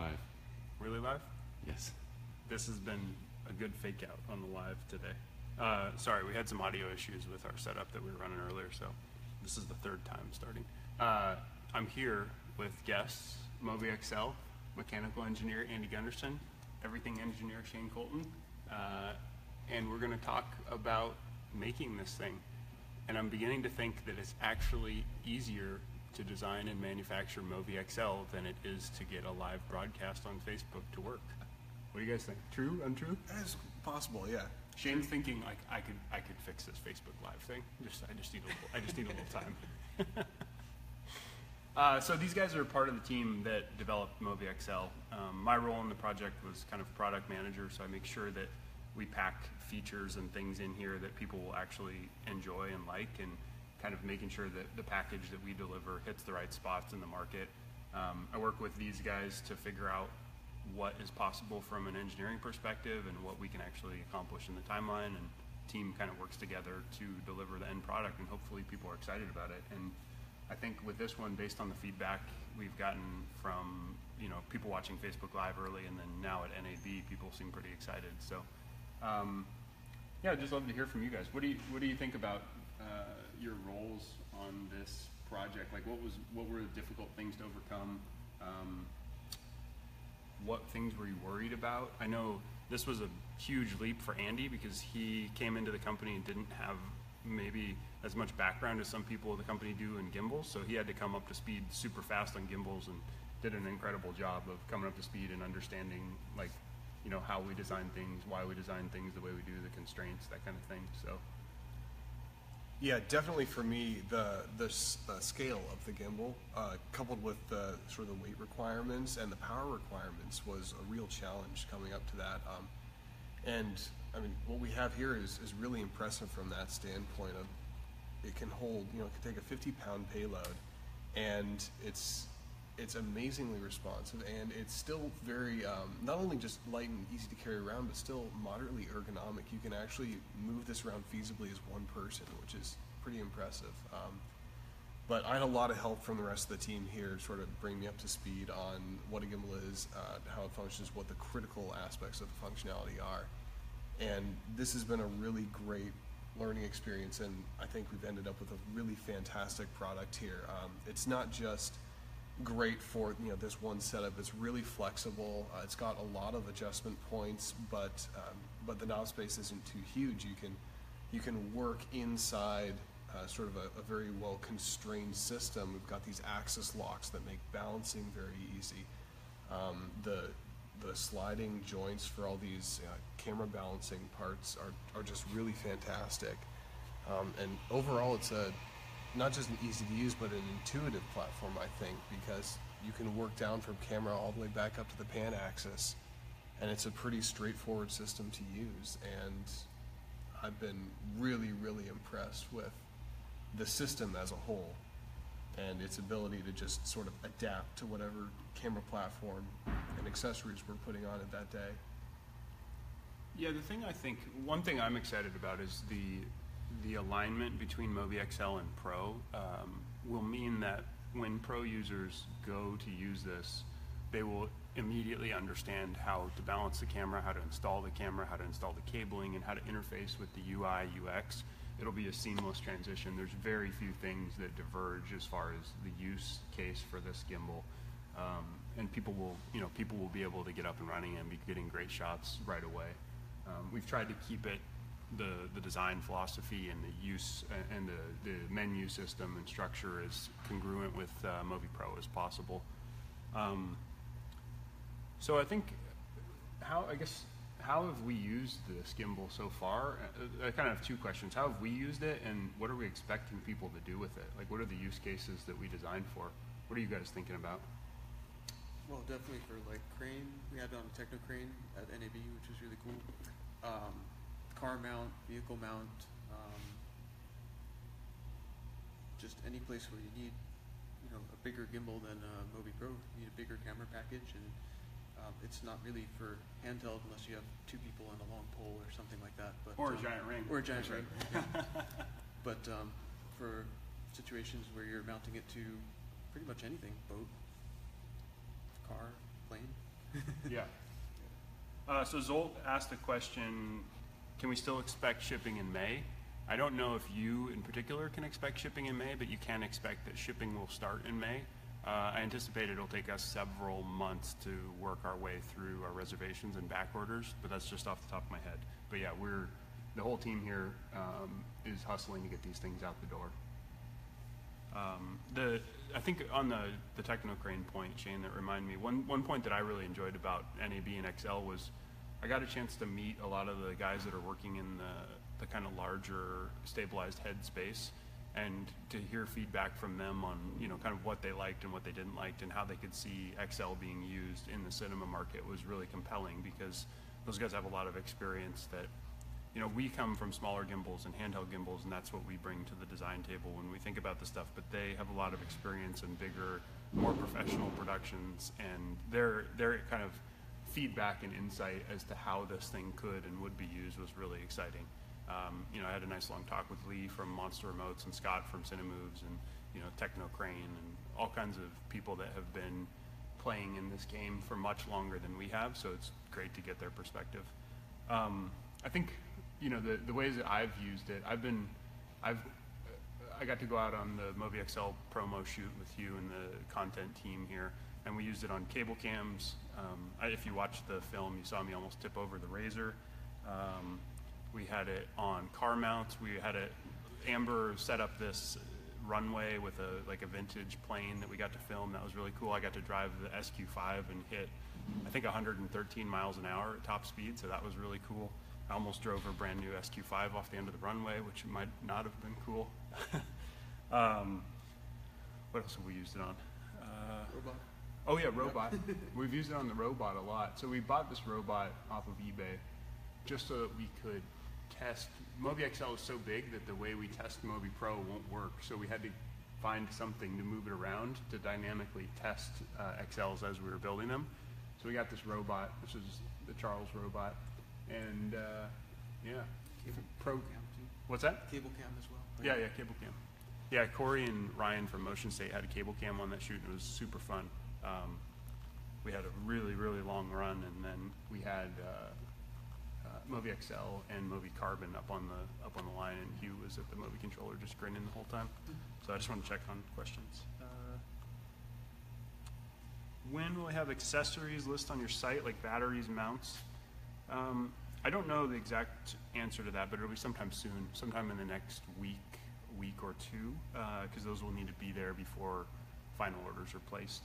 Live. Really live? Yes. This has been a good fake out on the live today. Uh, sorry, we had some audio issues with our setup that we were running earlier, so this is the third time starting. Uh, I'm here with guests, Movi XL, mechanical engineer Andy Gunderson, everything engineer Shane Colton, uh, and we're going to talk about making this thing. And I'm beginning to think that it's actually easier to design and manufacture Movi XL than it is to get a live broadcast on Facebook to work. What do you guys think? True? Untrue? That's possible, yeah. Shane's thinking like I could I could fix this Facebook Live thing. Just I just need a little, I just need a little time. uh, so these guys are part of the team that developed Movi XL. Um, my role in the project was kind of product manager, so I make sure that we pack features and things in here that people will actually enjoy and like, and kind of making sure that the package that we deliver hits the right spots in the market. Um, I work with these guys to figure out what is possible from an engineering perspective and what we can actually accomplish in the timeline and team kind of works together to deliver the end product and hopefully people are excited about it. And I think with this one based on the feedback we've gotten from you know people watching Facebook live early and then now at NAB people seem pretty excited. So um, yeah I'd just love to hear from you guys. What do you what do you think about uh, your roles on this project like what was what were the difficult things to overcome um, what things were you worried about? I know this was a huge leap for Andy because he came into the company and didn't have maybe as much background as some people in the company do in gimbals, so he had to come up to speed super fast on gimbals and did an incredible job of coming up to speed and understanding like you know how we design things, why we design things the way we do, the constraints, that kind of thing. So Yeah, definitely for me, the the, the scale of the gimbal, uh, coupled with the sort of the weight requirements and the power requirements, was a real challenge coming up to that. Um, and I mean, what we have here is, is really impressive from that standpoint of it can hold, you know, it can take a 50 pound payload, and it's it's amazingly responsive, and it's still very um, not only just light and easy to carry around, but still moderately ergonomic. You can actually move this around feasibly as one person, which is pretty impressive. Um, but I had a lot of help from the rest of the team here, sort of bring me up to speed on what a gimbal is, uh, how it functions, what the critical aspects of the functionality are. And this has been a really great learning experience, and I think we've ended up with a really fantastic product here. Um, it's not just great for you know this one setup. It's really flexible. Uh, it's got a lot of adjustment points, but um, but the knob space isn't too huge. You can you can work inside uh, sort of a, a very well constrained system. We've got these axis locks that make balancing very easy. Um, the the sliding joints for all these uh, camera balancing parts are, are just really fantastic. Um, and overall, it's a not just an easy to use, but an intuitive platform, I think, because you can work down from camera all the way back up to the pan axis, and it's a pretty straightforward system to use. And I've been really, really impressed with the system as a whole and its ability to just sort of adapt to whatever camera platform and accessories we're putting on it that day. Yeah, the thing I think, one thing I'm excited about is the the alignment between Movi XL and Pro um, will mean that when Pro users go to use this, they will immediately understand how to balance the camera, how to install the camera, how to install the cabling, and how to interface with the UI UX. It'll be a seamless transition. There's very few things that diverge as far as the use case for this gimbal. Um, and people will, you know, people will be able to get up and running and be getting great shots right away. Um, we've tried to keep it the the design philosophy and the use uh, and the, the menu system and structure as congruent with uh, Pro as possible. Um, so I think how I guess how have we used this gimbal so far? Uh, I kind of have two questions. How have we used it, and what are we expecting people to do with it? Like, what are the use cases that we designed for? What are you guys thinking about? Well, definitely for like crane, we had it on a Technocrane at NAB, which was really cool. Um, car mount, vehicle mount, um, just any place where you need, you know, a bigger gimbal than a Movi Pro. You need a bigger camera package, and um, it's not really for handheld unless you have two people on a long pole or something like that. But Or a um, giant ring. Or a giant That's ring. yeah. But um, for situations where you're mounting it to pretty much anything, boat, car, plane, Yeah. Uh, so Zolt asked a question, can we still expect shipping in May? I don't know if you in particular can expect shipping in May, but you can expect that shipping will start in May. Uh, I anticipate it'll take us several months to work our way through our reservations and back orders, but that's just off the top of my head. But yeah, we're, the whole team here, um, is hustling to get these things out the door. Um, the I think on the the Technocrane point, Shane, that reminded me one one point that I really enjoyed about NAB and XL was I got a chance to meet a lot of the guys that are working in the the kind of larger stabilized head space and to hear feedback from them on you know kind of what they liked and what they didn't like and how they could see XL being used in the cinema market was really compelling because those guys have a lot of experience that you know, we come from smaller gimbals and handheld gimbals, and that's what we bring to the design table when we think about the stuff. But they have a lot of experience in bigger, more professional productions, and they're they're kind of feedback and insight as to how this thing could and would be used was really exciting. Um, you know, I had a nice long talk with Lee from Monster Remotes and Scott from Cinemoves and you know Technocrane and all kinds of people that have been playing in this game for much longer than we have. So it's great to get their perspective. Um, I think, you know, the, the ways that I've used it, I've been, I've, I got to go out on the Movi XL promo shoot with you and the content team here, and we used it on cable cams. Um, I, if you watched the film, you saw me almost tip over the razor. Um, we had it on car mounts. We had it, Amber set up this runway with a, like a vintage plane that we got to film. That was really cool. I got to drive the SQ5 and hit, I think 113 miles an hour at top speed, so that was really cool. I almost drove a brand new SQ5 off the end of the runway, which might not have been cool. um, what else have we used it on? Uh. Oh yeah, robot. We've used it on the robot a lot. So we bought this robot off of eBay just so that we could test. Movi XL is so big that the way we test Movi Pro won't work. So we had to find something to move it around to dynamically test uh, XLs as we were building them. So we got this robot. This is the Charles robot, and uh, yeah, Cable Pro. cam too. What's that? Cable cam as well. right? Yeah, yeah, cable cam. Yeah, Corey and Ryan from Motion State had a cable cam on that shoot, and it was super fun. Um, we had a really, really long run, and then we had uh, uh, Movi XL and Movi Carbon up on the up on the line, and Hugh was at the Movi controller just grinning the whole time. So I just want to check on questions. Uh, when will we have accessories list on your site, like batteries, mounts? Um, I don't know the exact answer to that, but it'll be sometime soon, sometime in the next week, week or two, because those will need to be there before final orders are placed.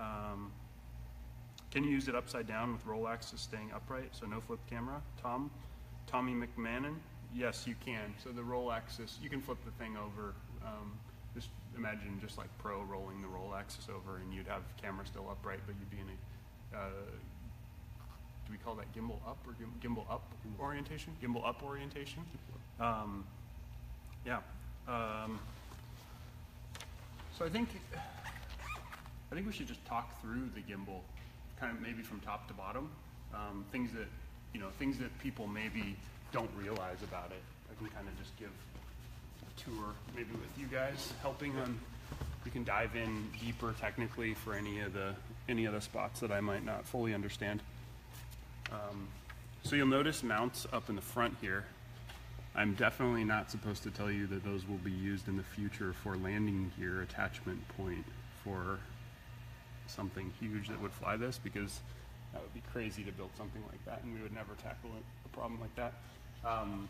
Um, can you use it upside down with roll axis staying upright, so no flip camera? Tom, Tommy McMahon, yes, you can. So the roll axis, you can flip the thing over. Um, just imagine just like Pro rolling the roll axis over, and you'd have camera still upright, but you'd be in a uh, do we call that gimbal up or gim- gimbal up orientation? Gimbal up orientation. Um, yeah. Um, so I think I think we should just talk through the gimbal, kind of maybe from top to bottom. Um, things that you know, things that people maybe don't realize about it. I can kind of just give a tour, maybe with you guys helping on. You can dive in deeper technically for any of the any of the spots that I might not fully understand. Um, So you'll notice mounts up in the front here. I'm definitely not supposed to tell you that those will be used in the future for landing gear attachment point for something huge that would fly this because that would be crazy to build something like that and we would never tackle a problem like that. Um,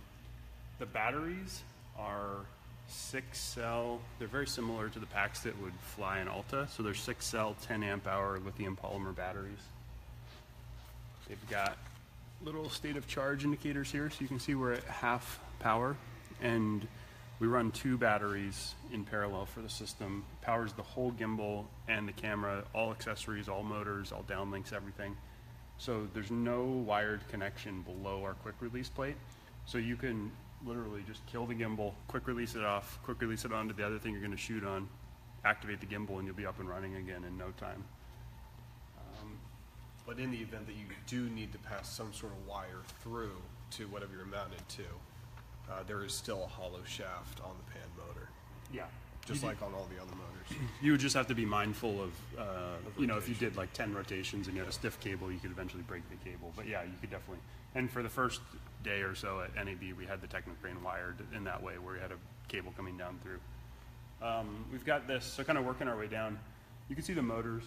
the batteries are six cell, they're very similar to the packs that would fly in Alta. So they're six cell, 10 amp hour lithium polymer batteries. They've got little state of charge indicators here, so you can see we're at half power. And we run two batteries in parallel for the system. Powers the whole gimbal and the camera, all accessories, all motors, all downlinks, everything. So there's no wired connection below our quick release plate. So you can literally just kill the gimbal, quick release it off, quick release it onto the other thing you're gonna shoot on, activate the gimbal, and you'll be up and running again in no time. Um, But in the event that you do need to pass some sort of wire through to whatever you're mounted to, uh, there is still a hollow shaft on the pan motor. Yeah, just like on all the other motors. You would just have to be mindful of, uh, you know, if you did like ten rotations and you had a stiff cable, you could eventually break the cable. But yeah, you could definitely. And for the first day or so at NAB, we had the Technocrane wired in that way, where we had a cable coming down through. Um, we've got this, so kind of working our way down. You can see the motors.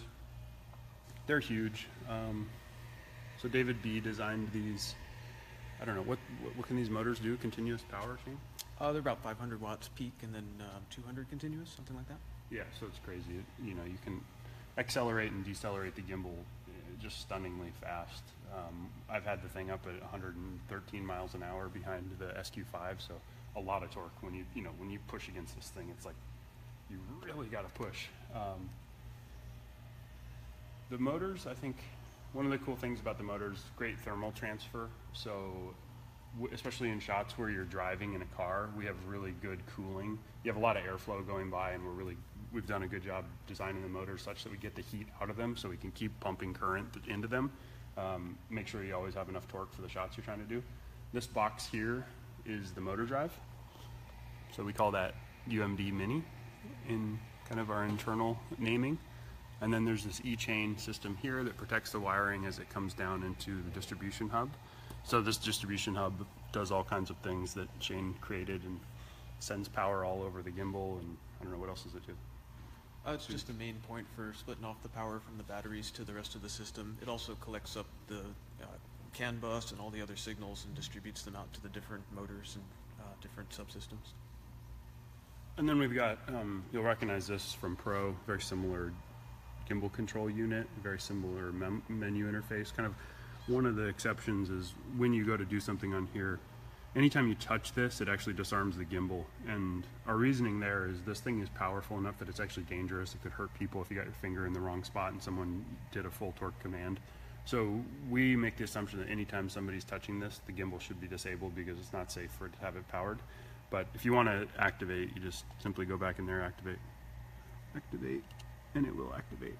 They're huge. Um, so David B designed these. I don't know what, what what can these motors do? Continuous power, Shane? Uh, they're about 500 watts peak and then um, 200 continuous, something like that. Yeah, so it's crazy. It- You know, you can accelerate and decelerate the gimbal uh, just stunningly fast. Um, I've had the thing up at 113 miles an hour behind the SQ5, so a lot of torque. When you you know when you push against this thing, it's like you really got to push. Um, the motors, I think, one of the cool things about the motors, great thermal transfer. So, especially in shots where you're driving in a car, we have really good cooling. You have a lot of airflow going by, and we're really we've done a good job designing the motors such that we get the heat out of them, so we can keep pumping current into them. Um, make sure you always have enough torque for the shots you're trying to do. This box here is the motor drive. So we call that UMD Mini in kind of our internal naming. And then there's this E-chain system here that protects the wiring as it comes down into the distribution hub. So this distribution hub does all kinds of things that Shane created and sends power all over the gimbal and I don't know what else does it do. Uh, it's just a main point for splitting off the power from the batteries to the rest of the system. It also collects up the uh, CAN bus and all the other signals and distributes them out to the different motors and uh, different subsystems. And then we've got, um, you'll recognize this from Pro, very similar gimbal control unit, very similar menu interface. Kind of one of the exceptions is when you go to do something on here, anytime you touch this, it actually disarms the gimbal. And our reasoning there is this thing is powerful enough that it's actually dangerous. It could hurt people if you got your finger in the wrong spot and someone did a full torque command. So we make the assumption that anytime somebody's touching this, the gimbal should be disabled because it's not safe for it to have it powered. But if you want to activate, you just simply go back in there, activate, activate, and it will activate.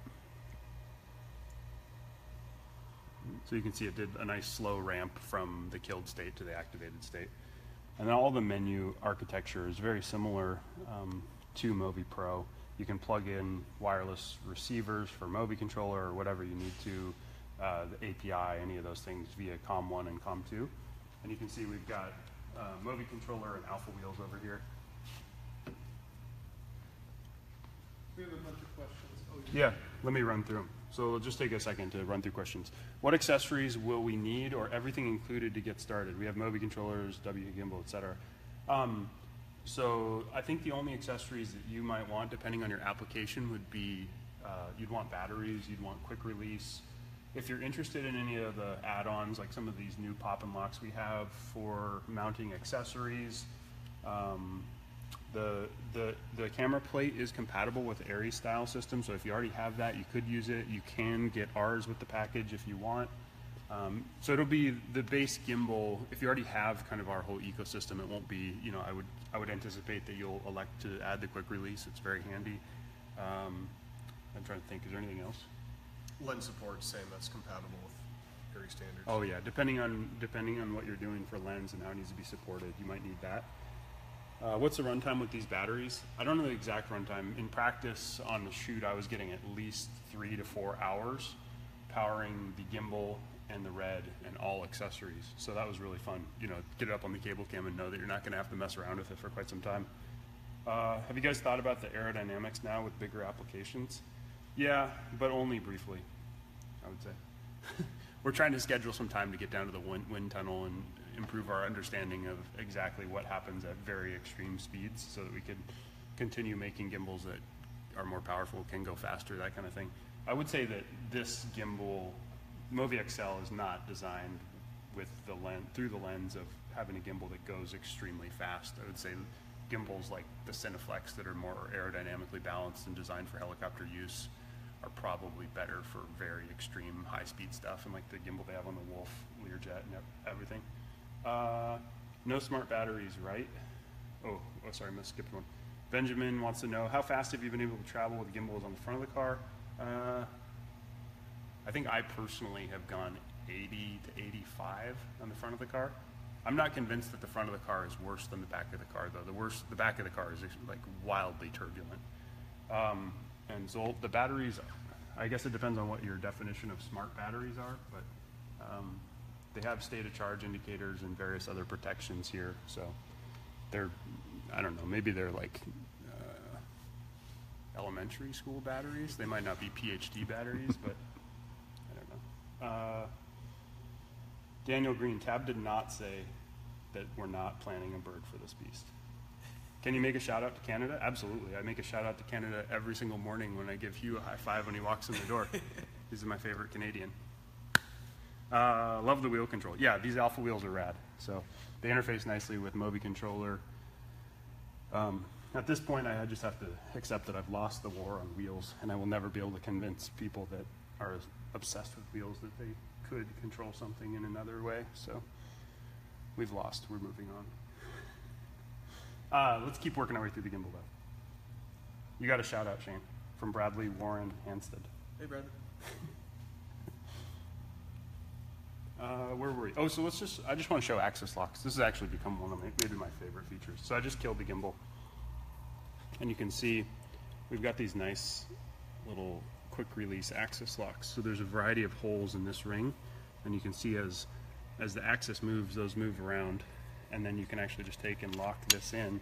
So you can see it did a nice slow ramp from the killed state to the activated state. And then all the menu architecture is very similar um, to Movi Pro. You can plug in wireless receivers for Movi controller or whatever you need to, uh, the API, any of those things via COM1 and COM2. And you can see we've got uh, Movi controller and alpha wheels over here. We have a bunch of questions. Oh, Yeah, let me run through them. So it'll just take a second to run through questions. What accessories will we need or everything included to get started? We have Movi controllers, W gimbal, et cetera. Um, so I think the only accessories that you might want, depending on your application, would be uh, you'd want batteries, you'd want quick release. If you're interested in any of the add-ons, like some of these new pop and locks we have for mounting accessories, um, the, the, the camera plate is compatible with ARRI style system, so if you already have that, you could use it. You can get ours with the package if you want. Um, so it'll be the base gimbal. If you already have kind of our whole ecosystem, it won't be, you know, I would, I would anticipate that you'll elect to add the quick release. It's very handy. Um, I'm trying to think, is there anything else? Lens support, same, that's compatible with standards. Oh yeah, depending on depending on what you're doing for lens and how it needs to be supported, you might need that. Uh, what's the runtime with these batteries? I don't know the exact runtime. In practice on the shoot, I was getting at least three to four hours powering the gimbal and the red and all accessories. So that was really fun. You know, get it up on the cable cam and know that you're not going to have to mess around with it for quite some time. Uh, have you guys thought about the aerodynamics now with bigger applications? Yeah, but only briefly, I would say. We're trying to schedule some time to get down to the wind, wind tunnel and improve our understanding of exactly what happens at very extreme speeds so that we could continue making gimbals that are more powerful, can go faster, that kind of thing. I would say that this gimbal, Movi XL, is not designed with the lens, through the lens of having a gimbal that goes extremely fast. I would say gimbals like the Cineflex that are more aerodynamically balanced and designed for helicopter use are probably better for very extreme high-speed stuff, and like the gimbal they have on the Wolf Learjet and everything. Uh, no smart batteries, right? Oh, oh, sorry, I skipped one. Benjamin wants to know how fast have you been able to travel with gimbals on the front of the car? Uh, I think I personally have gone 80 to 85 on the front of the car. I'm not convinced that the front of the car is worse than the back of the car, though. The worst, the back of the car is like wildly turbulent. Um, and Zolt, the batteries, I guess it depends on what your definition of smart batteries are, but um, they have state of charge indicators and various other protections here. So they're, I don't know, maybe they're like uh, elementary school batteries. They might not be PhD batteries, but I don't know. Uh, Daniel Green, Tabb did not say that we're not planting a bird for this beast. Can you make a shout out to Canada? Absolutely. I make a shout out to Canada every single morning when I give Hugh a high five when he walks in the door. He's my favorite Canadian. Uh, love the wheel control. Yeah, these alpha wheels are rad. So they interface nicely with Movi controller. Um, at this point, I just have to accept that I've lost the war on wheels, and I will never be able to convince people that are obsessed with wheels that they could control something in another way. So we've lost. We're moving on. Uh, let's keep working our way through the gimbal, though. You got a shout out, Shane, from Bradley Warren Hansted. Hey, Brad. Uh, where were we? Oh, so let's just, I just want to show axis locks. This has actually become one of my, maybe my favorite features. So I just killed the gimbal. And you can see we've got these nice little quick release axis locks. So there's a variety of holes in this ring. And you can see as, as the axis moves, those move around. And then you can actually just take and lock this in.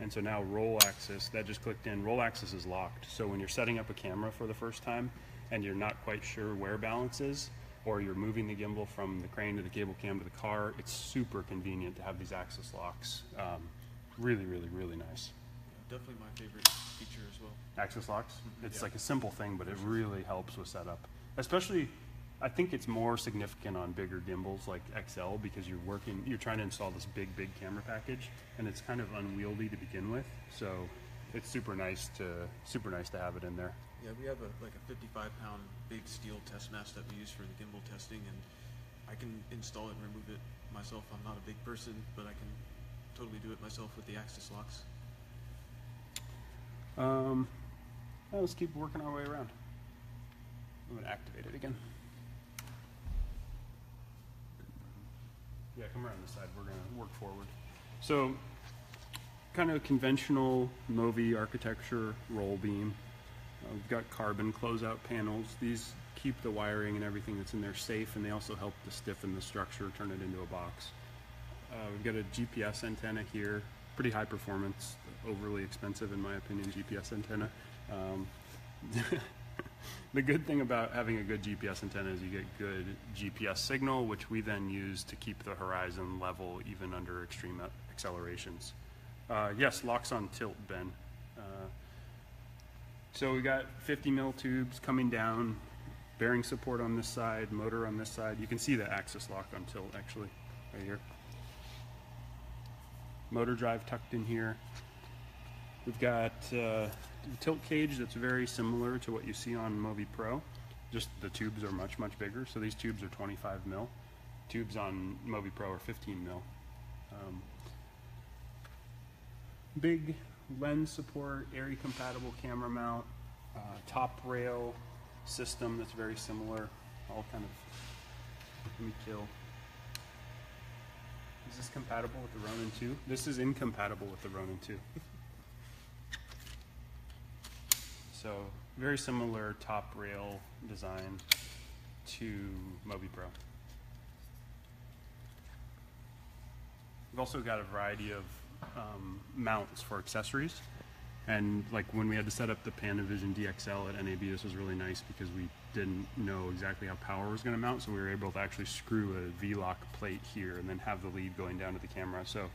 And so now roll axis, that just clicked in, roll axis is locked. So when you're setting up a camera for the first time and you're not quite sure where balance is, or you're moving the gimbal from the crane to the cable cam to the car, it's super convenient to have these axis locks. Um, really, really, really nice. Yeah, definitely my favorite feature as well. Axis locks, it's Yeah. like a simple thing, but it really helps with setup. Especially, I think it's more significant on bigger gimbals like XL because you're working, you're trying to install this big, big camera package, and it's kind of unwieldy to begin with. So it's super nice to super nice to have it in there. Yeah, we have a, like a 55 pound big steel test mass that we use for the gimbal testing, and I can install it and remove it myself. I'm not a big person, but I can totally do it myself with the Axis locks. Um, well, let's keep working our way around. I'm gonna activate it again. Yeah, come around this side. We're gonna work forward. So, kind of conventional Movi architecture roll beam. Uh, we've got carbon closeout panels. These keep the wiring and everything that's in there safe, and they also help to stiffen the structure, turn it into a box. Uh, we've got a GPS antenna here, pretty high performance, overly expensive in my opinion, GPS antenna. Um, the good thing about having a good GPS antenna is you get good GPS signal, which we then use to keep the horizon level even under extreme accelerations. Uh, yes, locks on tilt, Ben. Uh, so we got 50 mil tubes coming down, bearing support on this side, motor on this side. You can see the axis lock on tilt actually, right here. Motor drive tucked in here. We've got uh, tilt cage that's very similar to what you see on Movi Pro. Just the tubes are much, much bigger. So these tubes are 25 mil. Tubes on Movi Pro are 15 mil. Um, big lens support, ARRI compatible camera mount, uh, top rail system that's very similar. All kind of, let me kill. Is this compatible with the Ronin 2? This is incompatible with the Ronin 2. So very similar top rail design to Movi Pro. We've also got a variety of um, mounts for accessories. And like when we had to set up the Panavision DXL at NAB, this was really nice because we didn't know exactly how power was going to mount, so we were able to actually screw a V-lock plate here and then have the lead going down to the camera. So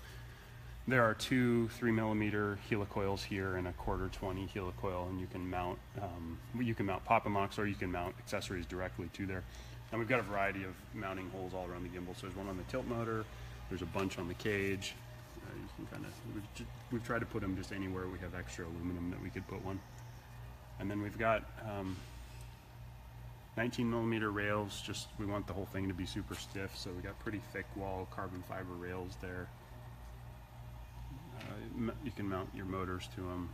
there are two three millimeter helicoils here and a quarter 20 helicoil, and you can mount um, you can mount pop and locks or you can mount accessories directly to there. And we've got a variety of mounting holes all around the gimbal. So there's one on the tilt motor, there's a bunch on the cage. Can kind of we've, we've tried to put them just anywhere we have extra aluminum that we could put one. And then we've got um, 19 millimeter rails. Just we want the whole thing to be super stiff, so we got pretty thick wall carbon fiber rails there. Uh, you can mount your motors to them.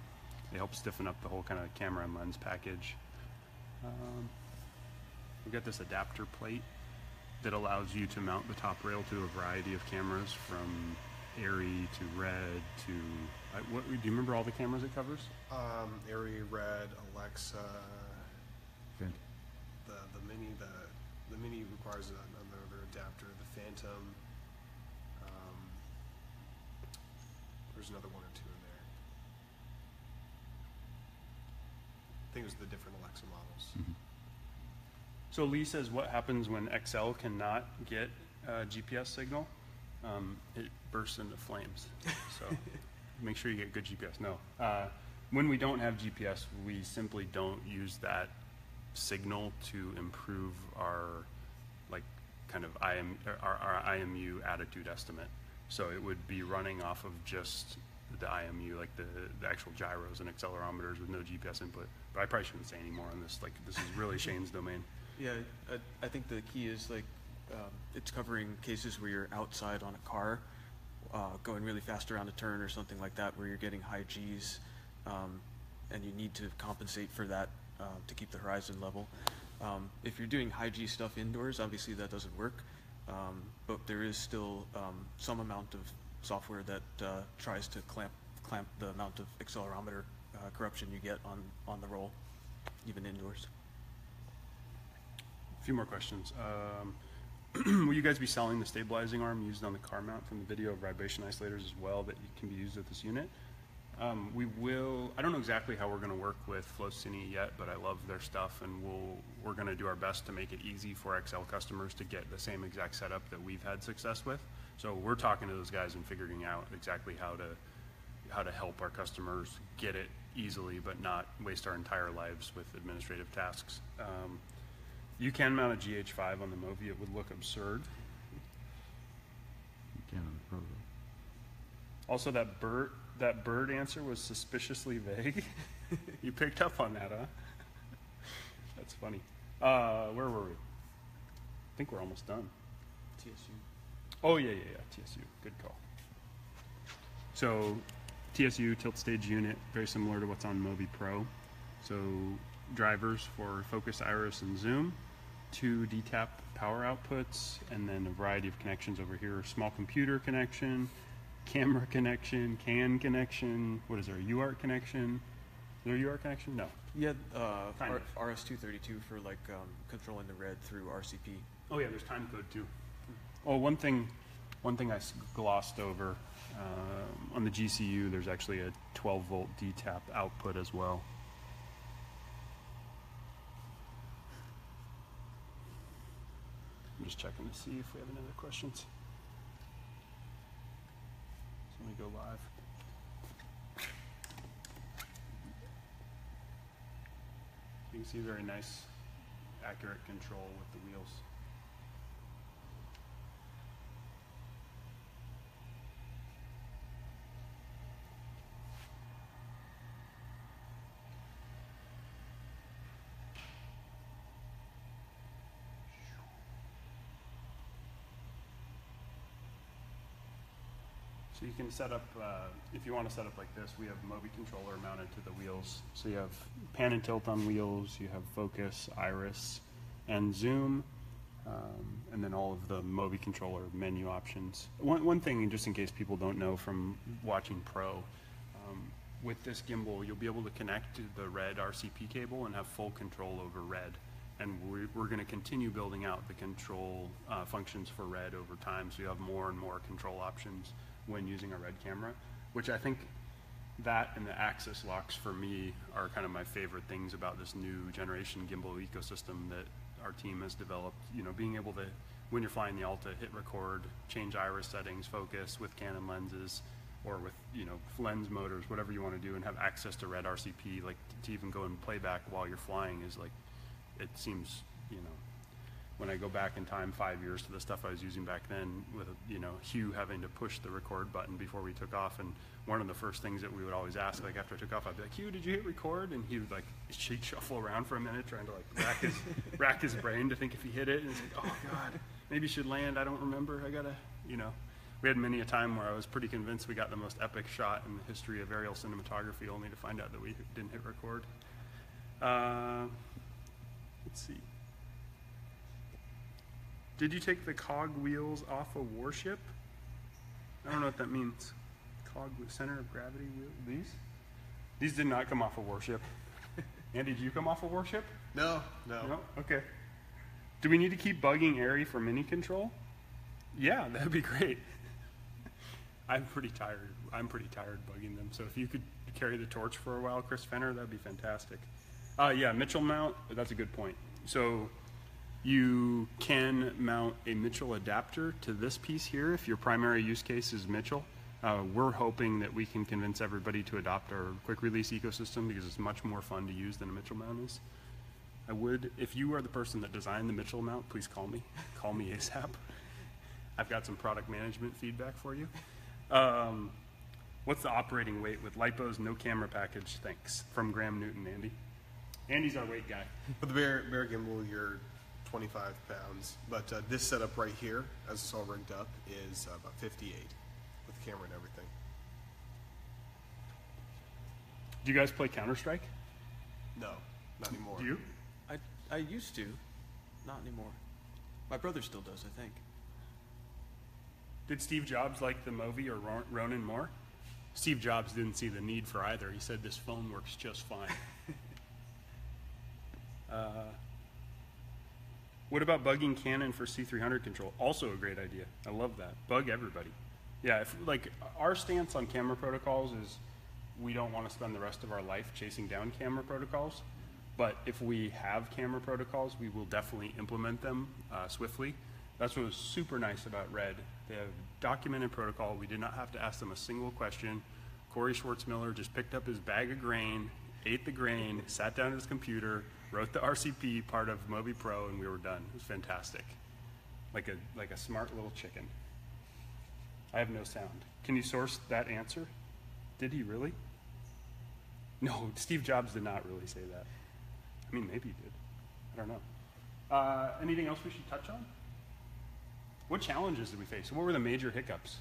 They help stiffen up the whole kind of camera and lens package. Um, we've got this adapter plate that allows you to mount the top rail to a variety of cameras from ARRI to Red to, I, what, do you remember all the cameras it covers? Um, ARRI, Red, Alexa, Good. the, the Mini, the, the Mini requires another adapter, the Phantom. Um, there's another one or two in there. I think it was the different Alexa models. So Lee says what happens when XL cannot get a GPS signal? Um, it bursts into flames. So make sure you get good GPS. No. Uh, when we don't have GPS, we simply don't use that signal to improve our like kind of IM, our, our IMU attitude estimate. So it would be running off of just the IMU, like the, the actual gyros and accelerometers with no GPS input. But I probably shouldn't say any more on this. Like this is really Shane's domain. Yeah, I, I think the key is like, um, it's covering cases where you're outside on a car, uh, going really fast around a turn or something like that, where you're getting high Gs, um, and you need to compensate for that uh, to keep the horizon level. Um, if you're doing high G stuff indoors, obviously that doesn't work, um, but there is still um, some amount of software that uh, tries to clamp clamp the amount of accelerometer uh, corruption you get on on the roll, even indoors. A few more questions. Um, will you guys be selling the stabilizing arm used on the car mount from the video of vibration isolators as well that can be used with this unit? Um, we will. I don't know exactly how we're going to work with Flowcine yet, but I love their stuff, and we'll we're going to do our best to make it easy for XL customers to get the same exact setup that we've had success with. So we're talking to those guys and figuring out exactly how to how to help our customers get it easily, but not waste our entire lives with administrative tasks. Um, you can mount a GH5 on the Movi. It would look absurd. You can on the Pro. Also, that bird that bird answer was suspiciously vague. you picked up on that, huh? That's funny. Uh, where were we? I think we're almost done. TSU. Oh yeah, yeah, yeah. TSU. Good call. So TSU tilt stage unit, very similar to what's on Movi Pro. So drivers for focus, iris, and zoom. Two DTAP power outputs, and then a variety of connections over here. Small computer connection, camera connection, CAN connection. What is there? A UART connection? Is there a UART connection? No. Yeah, uh, R- RS-232 for like um, controlling the red through RCP. Oh yeah, there's time code too. Oh, one thing, one thing I glossed over um, on the GCU. There's actually a 12 volt DTAP output as well. Just checking to see if we have any other questions. So let me go live. You can see very nice, accurate control with the wheels. So you can set up, uh, if you want to set up like this, we have Movi controller mounted to the wheels. So you have pan and tilt on wheels, you have focus, iris, and zoom, um, and then all of the Movi controller menu options. One, one thing, just in case people don't know from watching Pro, um, with this gimbal, you'll be able to connect to the red RCP cable and have full control over red. And we're, we're going to continue building out the control uh, functions for red over time, so you have more and more control options when using a red camera, which I think that and the axis locks for me are kind of my favorite things about this new generation gimbal ecosystem that our team has developed. You know, being able to, when you're flying the Alta, hit record, change iris settings, focus with Canon lenses, or with you know lens motors, whatever you want to do, and have access to red RCP, like to even go and playback while you're flying is like, it seems you know when I go back in time five years to the stuff I was using back then with, you know, Hugh having to push the record button before we took off. And one of the first things that we would always ask, like after I took off, I'd be like, Hugh, did you hit record? And he would like, she'd shuffle around for a minute trying to like rack his, rack his brain to think if he hit it. And it's like, oh God, maybe should land. I don't remember. I gotta, you know, we had many a time where I was pretty convinced we got the most epic shot in the history of aerial cinematography only to find out that we didn't hit record. Uh, let's see. Did you take the cog wheels off a warship? I don't know what that means. Cog center of gravity wheel. These? These did not come off a warship. Andy, did you come off a warship? No, no. No? Okay. Do we need to keep bugging ARRI for mini control? Yeah, that'd be great. I'm pretty tired. I'm pretty tired bugging them. So if you could carry the torch for a while, Chris Fenner, that'd be fantastic. Uh, yeah, Mitchell mount. That's a good point. So you can mount a Mitchell adapter to this piece here if your primary use case is Mitchell. Uh, we're hoping that we can convince everybody to adopt our quick release ecosystem because it's much more fun to use than a Mitchell mount is. I would, if you are the person that designed the Mitchell mount, please call me. call me ASAP. I've got some product management feedback for you. Um, what's the operating weight with LiPo's no camera package? Thanks. From Graham Newton, Andy. Andy's our weight guy. With the bear, bear gimbal, you're 25 pounds, but uh, this setup right here, as it's all rigged up, is uh, about 58 with the camera and everything. Do you guys play Counter Strike? No, not anymore. Do you? I, I used to, not anymore. My brother still does, I think. Did Steve Jobs like the movie or Ron- Ronin more? Steve Jobs didn't see the need for either. He said this phone works just fine. uh, what about bugging Canon for C300 control? Also a great idea. I love that. Bug everybody. Yeah, if, like our stance on camera protocols is we don't want to spend the rest of our life chasing down camera protocols. But if we have camera protocols, we will definitely implement them uh, swiftly. That's what was super nice about Red. They have documented protocol. We did not have to ask them a single question. Corey Schwartzmiller just picked up his bag of grain, ate the grain, sat down at his computer, wrote the RCP part of Movi Pro, and we were done. It was fantastic. Like a, like a smart little chicken. I have no sound. Can you source that answer? Did he really? No, Steve Jobs did not really say that. I mean, maybe he did. I don't know. Uh, anything else we should touch on? What challenges did we face? What were the major hiccups?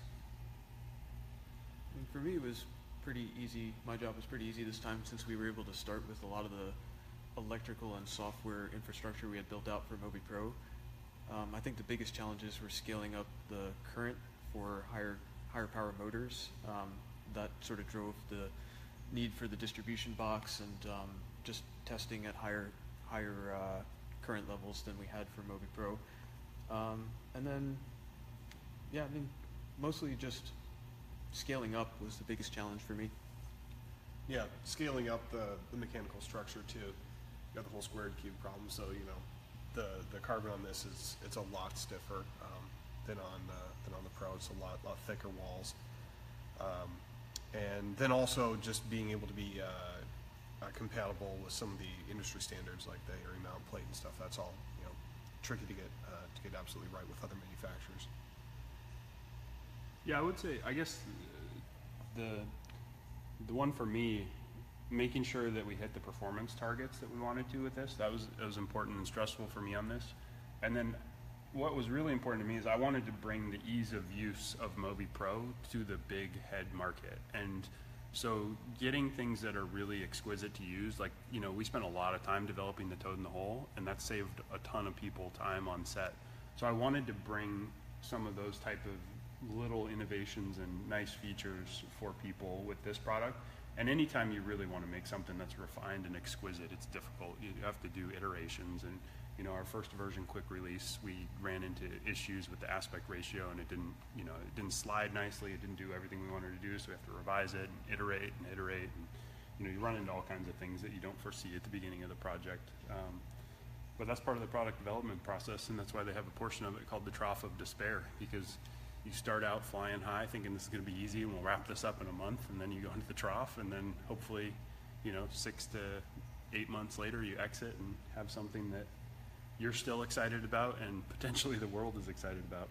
For me, it was pretty easy. My job was pretty easy this time since we were able to start with a lot of the electrical and software infrastructure we had built out for Movi Pro. Um, I think the biggest challenges were scaling up the current for higher higher power motors. Um, that sort of drove the need for the distribution box and um, just testing at higher higher uh, current levels than we had for Movi Pro. Um, and then, yeah, I mean, mostly just scaling up was the biggest challenge for me. Yeah, scaling up the, the mechanical structure too. You got the whole squared cube problem, so you know the the carbon on this is it's a lot stiffer um, than on uh, than on the Pro. It's a lot lot thicker walls, um, and then also just being able to be uh, uh, compatible with some of the industry standards like the ARRI mount plate and stuff. That's all you know tricky to get uh, to get absolutely right with other manufacturers. Yeah, I would say, I guess the the one for me, making sure that we hit the performance targets that we wanted to with this, that was that was important and stressful for me on this. And then what was really important to me is I wanted to bring the ease of use of Movi Pro to the big head market. And so getting things that are really exquisite to use, like, you know, we spent a lot of time developing the toad in the hole, and that saved a ton of people time on set. So I wanted to bring some of those type of little innovations and nice features for people with this product. And anytime you really want to make something that's refined and exquisite, it's difficult. You have to do iterations. And, you know, our first version quick release, we ran into issues with the aspect ratio and it didn't, you know, it didn't slide nicely. It didn't do everything we wanted to do. So we have to revise it and iterate and iterate. And, you know, you run into all kinds of things that you don't foresee at the beginning of the project. Um, but that's part of the product development process, and that's why they have a portion of it called the trough of despair, because you start out flying high thinking this is going to be easy and we'll wrap this up in a month, and then you go into the trough, and then hopefully, you know, six to eight months later, you exit and have something that you're still excited about and potentially the world is excited about.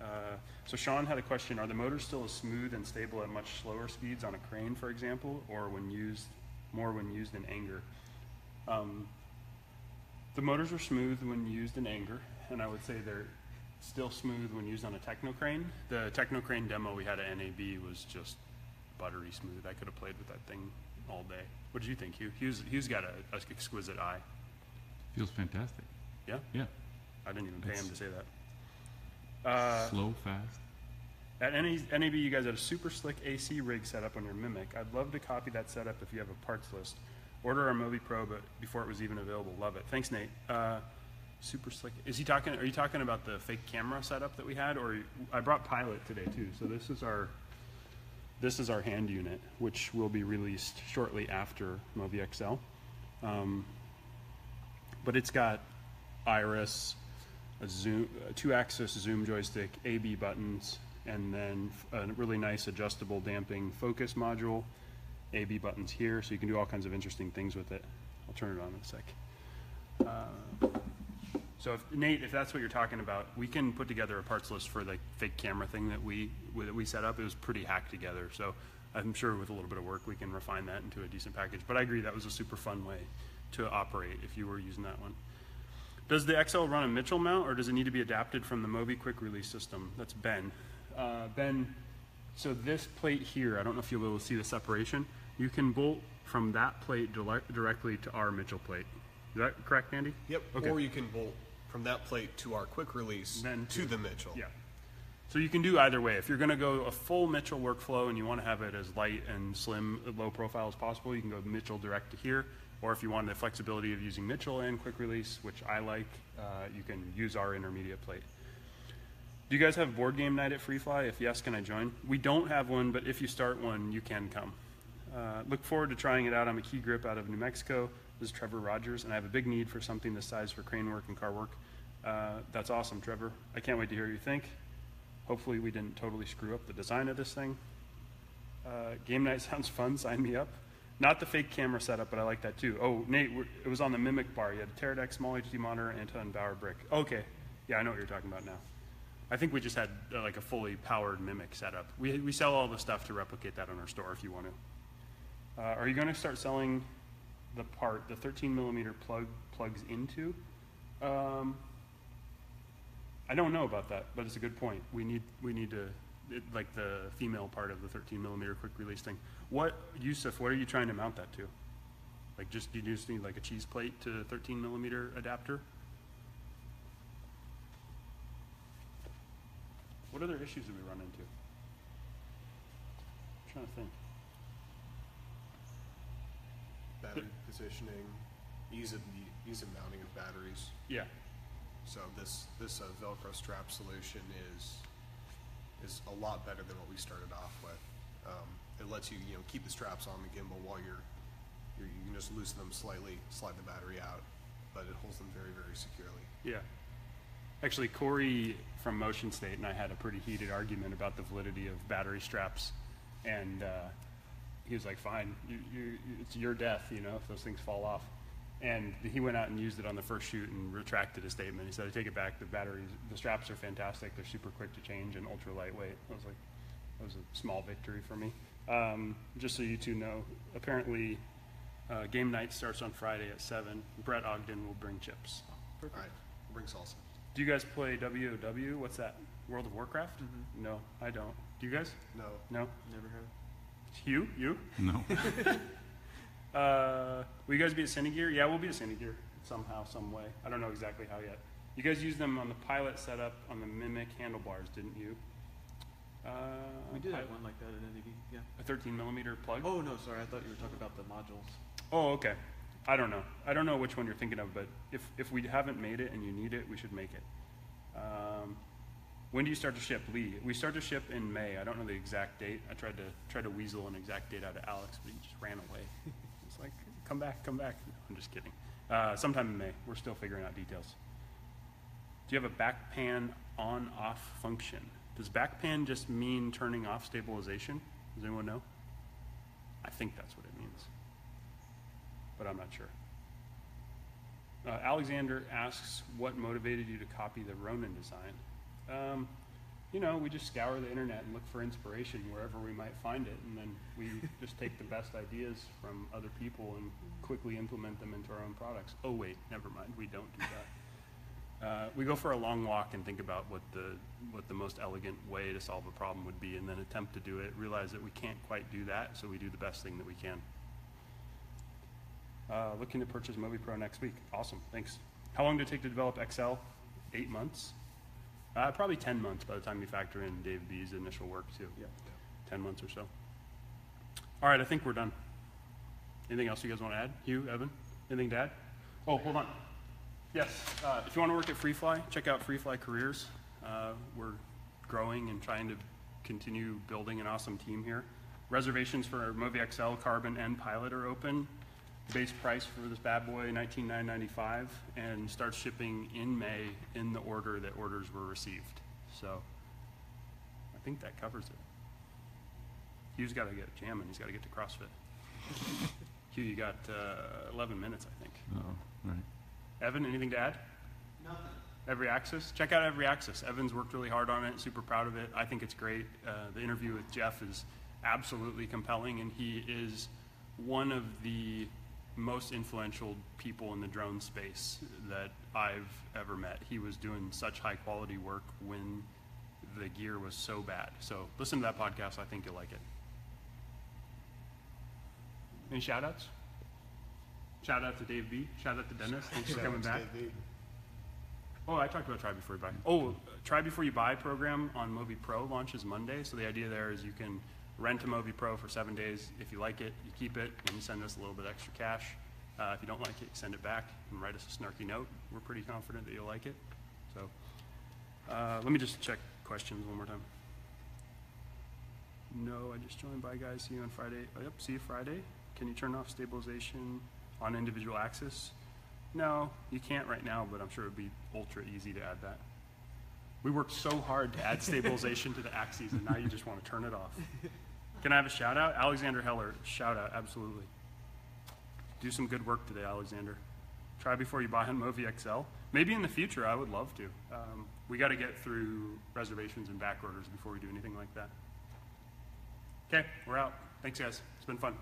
Uh, so Sean had a question, are the motors still as smooth and stable at much slower speeds on a crane, for example, or when used, more when used in anger? Um, the motors are smooth when used in anger, and I would say they're still smooth when used on a Technocrane. The Technocrane demo we had at NAB was just buttery smooth. I could have played with that thing all day. What did you think, Hugh? Hugh's, Hugh's got a, a exquisite eye. Feels fantastic. Yeah? Yeah. I didn't even pay him to say that. Uh, Slow, fast. At NA NAB, you guys had a super slick AC rig set up on your Mimic. I'd love to copy that setup if you have a parts list. Order our Movi Pro, but before it was even available. Love it. Thanks, Nate. Uh, super slick. Is he talking? Are you talking about the fake camera setup that we had, or I brought Pilot today too? So this is our this is our hand unit, which will be released shortly after Movi XL. Um, but it's got iris, a zoom, a two-axis zoom joystick, AB buttons, and then a really nice adjustable damping focus module. AB buttons here, so you can do all kinds of interesting things with it. I'll turn it on in a sec. Uh, so if, Nate, if that's what you're talking about, we can put together a parts list for the fake camera thing that we that we set up. It was pretty hacked together, so I'm sure with a little bit of work we can refine that into a decent package. But I agree that was a super fun way to operate if you were using that one. Does the XL run a Mitchell mount, or does it need to be adapted from the Movi quick release system? That's Ben. Uh, ben, so this plate here, I don't know if you'll be able to see the separation. You can bolt from that plate direct, directly to our Mitchell plate. Is that correct, Andy? Yep. Okay. Or you can bolt from that plate to our quick release Then to to- the Mitchell. Yeah. So you can do either way. If you're going to go a full Mitchell workflow and you want to have it as light and slim, low profile as possible, you can go Mitchell direct to here. Or if you want the flexibility of using Mitchell and quick release, which I like, uh, you can use our intermediate plate. Do you guys have board game night at FreeFly? If yes, can I join? We don't have one, but if you start one, you can come. Uh, look forward to trying it out. I'm a key grip out of New Mexico. This is Trevor Rogers, and I have a big need for something this size for crane work and car work. Uh, that's awesome, Trevor. I can't wait to hear what you think. Hopefully, we didn't totally screw up the design of this thing. Uh, game night sounds fun. Sign me up. Not the fake camera setup, but I like that too. Oh, Nate, it was on the Mimic bar. You had a Teradek small HD monitor, Anton Bauer brick. Okay, yeah, I know what you're talking about now. I think we just had uh, like a fully powered Mimic setup. We, we sell all the stuff to replicate that on our store if you want to. Uh, are you going to start selling the part, the 13 millimeter plug plugs into? Um, I don't know about that, but it's a good point. We need we need to it, like the female part of the 13 millimeter quick release thing. What Yusuf? What are you trying to mount that to? Like just you just need like a cheese plate to 13 millimeter adapter? What other issues do we run into? I'm trying to think. Battery positioning, ease of the ease of mounting of batteries. Yeah. So this this uh, Velcro strap solution is is a lot better than what we started off with. Um, it lets you you know keep the straps on the gimbal while you're, you're you can just loosen them slightly, slide the battery out, but it holds them very very securely. Yeah. Actually, Corey from Motion State and I had a pretty heated argument about the validity of battery straps, and uh, he was like, "Fine, you, you, it's your death, you know, if those things fall off." And he went out and used it on the first shoot and retracted his statement. He said, "I take it back. The batteries, the straps are fantastic. They're super quick to change and ultra lightweight." I was like, "That was a small victory for me." Um, just so you two know, apparently, uh, game night starts on Friday at seven. Brett Ogden will bring chips. All right, bring salsa. Do you guys play WoW? What's that? World of Warcraft? No, I don't. Do you guys? No, No. Never have. You? You? No. Uh, will you guys be at Cinegear? Yeah, we'll be at Cinegear somehow, some way. I don't know exactly how yet. You guys used them on the pilot setup on the Mimic handlebars, didn't you? Uh, We did have one like that at NAB, yeah. A 13 millimeter plug? Oh, no, sorry, I thought you were talking about the modules. Oh, okay. I don't know. I don't know which one you're thinking of, but if, if we haven't made it and you need it, we should make it. Um, when do you start to ship, Lee? We start to ship in May. I don't know the exact date. I tried to try to weasel an exact date out of Alex, but he just ran away. it's like, come back, come back. I'm just kidding. Uh, sometime in May. We're still figuring out details. Do you have a back pan on off function? Does back pan just mean turning off stabilization? Does anyone know? I think that's what it means but I'm not sure. Uh, Alexander asks, what motivated you to copy the Ronin design? Um, you know, we just scour the internet and look for inspiration wherever we might find it, and then we just take the best ideas from other people and quickly implement them into our own products. Oh wait, never mind, we don't do that. Uh, we go for a long walk and think about what the what the most elegant way to solve a problem would be, and then attempt to do it. Realize that we can't quite do that, so we do the best thing that we can. Uh, looking to purchase Movi Pro next week. Awesome, thanks. How long did it take to develop XL? Eight months. Uh, probably 10 months by the time you factor in Dave B's initial work too. Yeah. 10 months or so. All right, I think we're done. Anything else you guys want to add? Hugh, Evan? Anything to add? Oh, hold on. Yes, uh, if you want to work at FreeFly, check out FreeFly Careers. Uh, we're growing and trying to continue building an awesome team here. Reservations for Movi XL, Carbon, and Pilot are open. Base price for this bad boy, $19,995, and starts shipping in May in the order that orders were received. So I think that covers it. Hugh's got to get jamming. He's got to get to CrossFit. Hugh, you got uh, 11 minutes, I think. Oh, right. Evan, anything to add? Nothing. Every Access. Check out Every Access. Evan's worked really hard on it. Super proud of it. I think it's great. Uh, the interview with Jeff is absolutely compelling, and he is one of the most influential people in the drone space that I've ever met. He was doing such high quality work when the gear was so bad. So listen to that podcast. I think you'll like it. Any shout outs? Shout out to Dave B. Shout out to Dennis. Thanks for coming back. Oh, I talked about Try Before You Buy. Oh, Try Before You Buy program on Movi Pro launches Monday. So the idea there is you can rent a Movi Pro for seven days. If you like it, you keep it, and you send us a little bit extra cash. Uh, if you don't like it, you send it back and write us a snarky note. We're pretty confident that you'll like it. So uh, let me just check questions one more time. No, I just joined. Bye, guys. See you on Friday. Oh, yep, see you Friday. Can you turn off stabilization on individual axis? No, you can't right now, but I'm sure it'd be ultra easy to add that. We worked so hard to add stabilization to the axes, and now you just want to turn it off. Can I have a shout out? Alexander Heller, shout out, absolutely. Do some good work today, Alexander. Try before you buy on Movi XL. Maybe in the future, I would love to. Um, we got to get through reservations and back orders before we do anything like that. Okay, we're out. Thanks, guys. It's been fun.